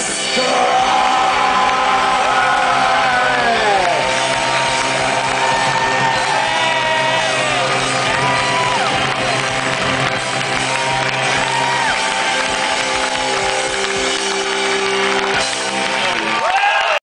Disgust.